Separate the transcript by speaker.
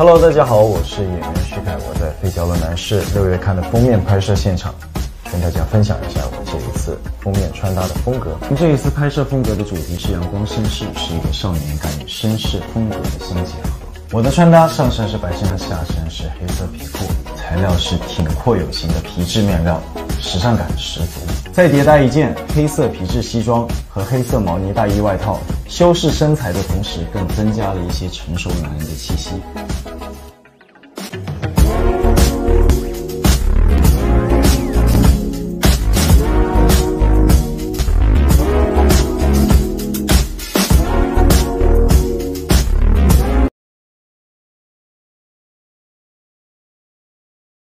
Speaker 1: Hello，大家好，我是演员徐凯，我在《飞雕的男士》六月刊的封面拍摄现场，跟大家分享一下我这一次封面穿搭的风格。这一次拍摄风格的主题是阳光绅士，是一个少年感与绅士风格的相结合。我的穿搭上身是白衬衫，下身是黑色皮裤，材料是挺阔有型的皮质面料，时尚感十足。再叠搭一件黑色皮质西装和黑色毛呢大衣外套，修饰身材的同时，更增加了一些成熟男人的气息。